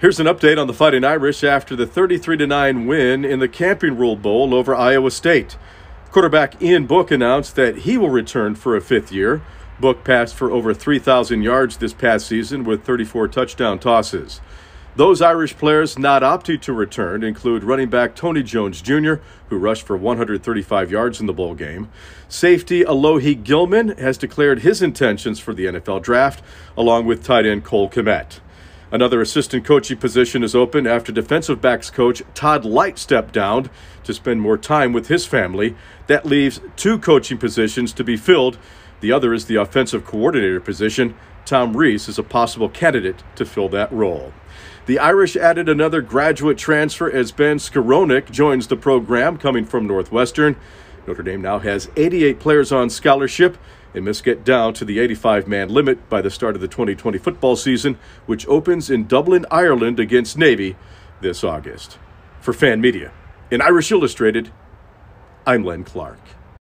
Here's an update on the Fighting Irish after the 33 9 win in the Camping World Bowl over Iowa State. Quarterback Ian Book announced that he will return for a fifth year. Book passed for over 3,000 yards this past season with 34 touchdown tosses. Those Irish players not opting to return include running back Tony Jones Jr., who rushed for 135 yards in the bowl game. Safety Alohi Gilman has declared his intentions for the NFL draft, along with tight end Cole Kmet. Another assistant coaching position is open after defensive backs coach Todd Lyght stepped down to spend more time with his family. That leaves two coaching positions to be filled. The other is the offensive coordinator position. Tom Rees is a possible candidate to fill that role. The Irish added another graduate transfer as Ben Skowronek joins the program coming from Northwestern. Notre Dame now has 88 players on scholarship and must get down to the 85 man limit by the start of the 2020 football season, which opens in Dublin, Ireland against Navy this August. For Fan Media, in Irish Illustrated, I'm Len Clark.